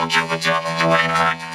told you the devil's right hand.